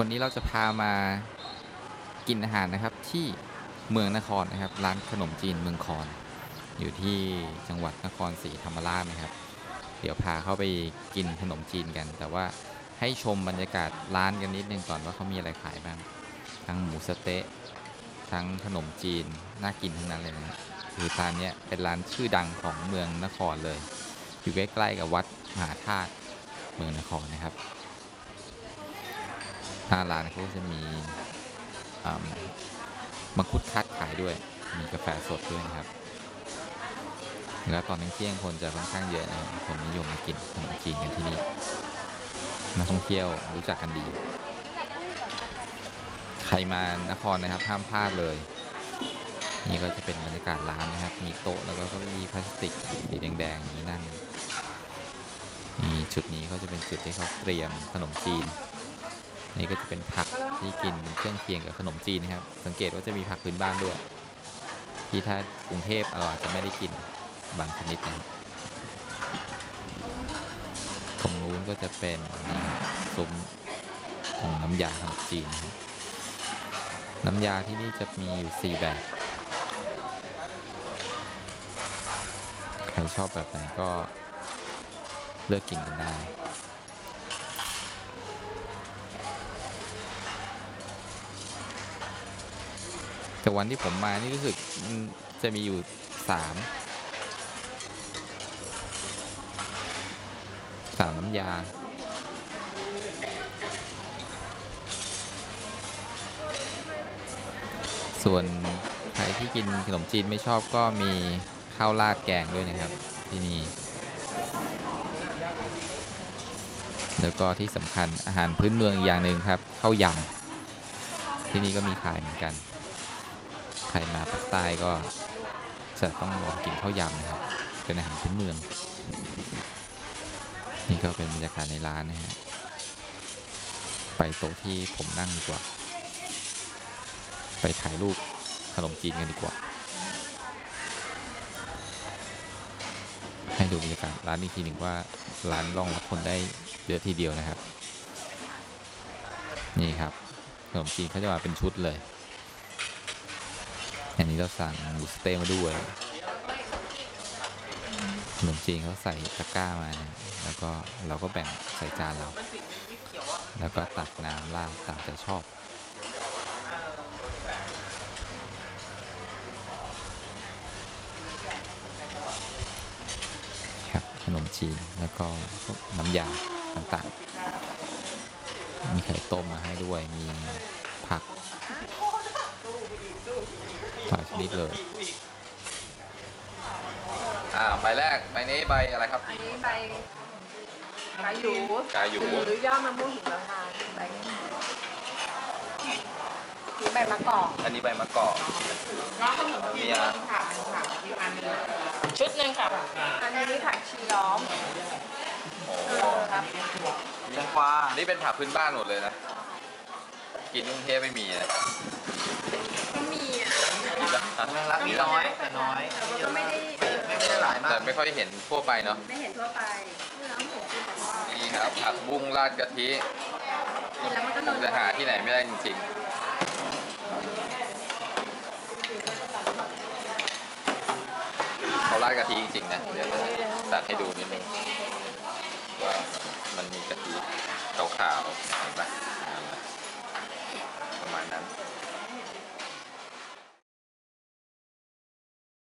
วันนี้เราจะพามากินอาหารนะครับที่เมืองนครนะครับ ร้านขนมจีนเมืองคอน อยู่ที่จังหวัดนครศรีธรรมราชนะครับ เดี๋ยวพาเข้าไปกินขนมจีนกัน แต่ว่าให้ชมบรรยากาศร้านกันนิดนึงก่อนว่าเขามีอะไรขายบ้าง ทั้งหมูสเต๊ะ ทั้งขนมจีน น่ากินทั้งนั้นเลยนะคือร้านนี้เป็นร้านชื่อดังของเมืองนครเลย อยู่ใกล้ๆกับวัดมหาธาตุเมืองนครนะครับ หน้าร้านเขาจะมีมังคุดคัดขายด้วย มีกาแฟสดด้วยนะครับ แล้วตอนเที่ยงคนจะค่อนข้างเยอะนะครับคนนิยมมากินขนมจีนกันที่นี่นักท่องเที่ยวรู้จักกันดี ใครมานครนะครับห้ามพลาดเลย นี่ก็จะเป็นบรรยากาศร้านนะครับ มีโต๊ะแล้วก็เก้าอี้พลาสติกสีแดงๆอย่างนี้นั่งนี่จุดนี้ก็จะเป็นจุดที่เขาเตรียมขนมจีน นี่ก็จะเป็นผักที่กินเครื่องเคียงกับขนมจีนนะครับ สังเกตว่าจะมีผักพื้นบ้านด้วย ที่ถ้ากรุงเทพเราอาจจะไม่ได้กินบางชนิดนะครับตรงนู้นก็จะเป็นซุ้มของน้ำยาขนมจีนนะครับน้ำยาที่นี่จะมีอยู่ 4 แบบ ใครชอบแบบไหนก็เลือกกินกันได้ แต่วันที่ผมมานี่รู้สึกมันจะมีอยู่สามสามน้ำยาส่วนใครที่กินขนมจีนไม่ชอบก็มีข้าวราดแกงด้วยนะครับ ที่นี่ แล้วก็ที่สำคัญอาหารพื้นเมืองอีกอย่างหนึ่งครับข้าวยำที่นี่ก็มีขายเหมือนกัน ใครมาภาคใต้ก็จะต้องลองกินข้าวยำนะครับ เป็นอาหารพื้นเมือง นี่ก็เป็นบรรยากาศในร้านนะฮะ ไปโต๊ะที่ผมนั่งดีกว่า ไปถ่ายรูปขนมจีนกันดีกว่า ให้ดูบรรยากาศร้านอีกทีหนึ่งว่าร้านรองรับคนได้เยอะทีเดียวนะครับ นี่ครับขนมจีนเขาจะมาเป็นชุดเลย นี้เราสั่งหมูสเต๊ะมาด้วยขนมจีนเขาใส่ตะกร้ามาแล้วก็เราก็แบ่งใส่จานเรา แล้วก็ตักน้ำราดตามใจชอบ ครับขนมจีนแล้วก็น้ำยาต่างๆมีไข่ต้มมาให้ด้วยมีผัก หลายชนิดเลย อ่าใบแรกใบนี้ใบอะไรครับ อันนี้ใบกายูกายู หรือยอดมะม่วงหิมพานต์ใบนี้คือใบมะกอกอันนี้ใบมะกอกมีอะชุดหนึ่งค่ะ อันนี้ผักชีล้อมโอ้ครับแตงกวานี่เป็นผักพื้นบ้านหมดเลยนะ กินกรุงเทพไม่มีนะก็มีอะ มีปะรักมีน้อยแต่น้อยแต่ว่าก็ไม่ได้ไม่ได้หลายมาแต่กไม่ค่อยเห็นทั่วไปเนาะไม่เห็นทั่วไปเนื้อหมูกินแต่ว่านี่ครับผักบุ้งราดกะทิกินแล้วมันก็ผนมนจะหาที่ไหนไม่ได้จริงๆเขาราดกะทิจริงๆนะเดี๋ยวตัดให้ดูนิดนึงว่ามันมีกะทิขาวๆเห็นปะอ่าประมาณนั้น